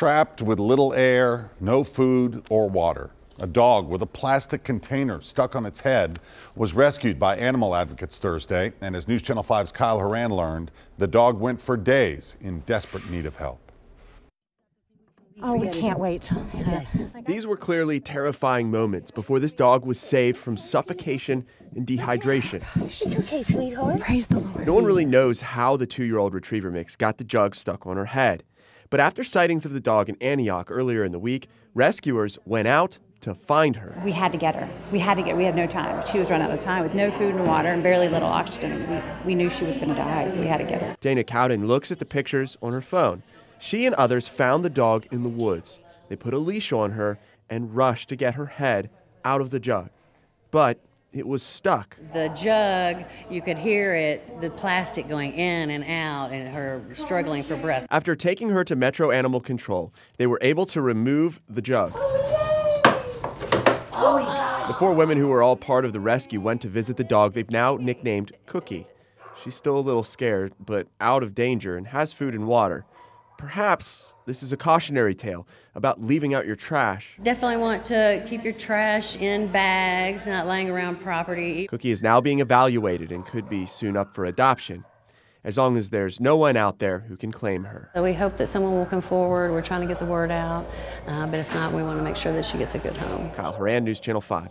trapped with little air, no food or water. A dog with a plastic container stuck on its head was rescued by animal advocates Thursday. And as News Channel 5's Kyle Horan learned, the dog went for days in desperate need of help. Oh, we can't wait. These were clearly terrifying moments before this dog was saved from suffocation and dehydration. It's okay, sweetheart. Praise the Lord. No one really knows how the two year old retriever mix got the jug stuck on her head. But after sightings of the dog in Antioch earlier in the week, rescuers went out to find her. We had to get her. We had to get. We had no time. She was running out of time with no food and water and barely little oxygen. We, we knew she was going to die, so we had to get her. Dana Cowden looks at the pictures on her phone. She and others found the dog in the woods. They put a leash on her and rushed to get her head out of the jug. But it was stuck. The jug, you could hear it, the plastic going in and out, and her struggling for breath. After taking her to Metro Animal Control, they were able to remove the jug. The four women who were all part of the rescue went to visit the dog they've now nicknamed Cookie. She's still a little scared, but out of danger and has food and water. Perhaps this is a cautionary tale about leaving out your trash. Definitely want to keep your trash in bags, not laying around property. Cookie is now being evaluated and could be soon up for adoption, as long as there's no one out there who can claim her. So we hope that someone will come forward. We're trying to get the word out, uh, but if not, we want to make sure that she gets a good home. Kyle Horan, News Channel 5.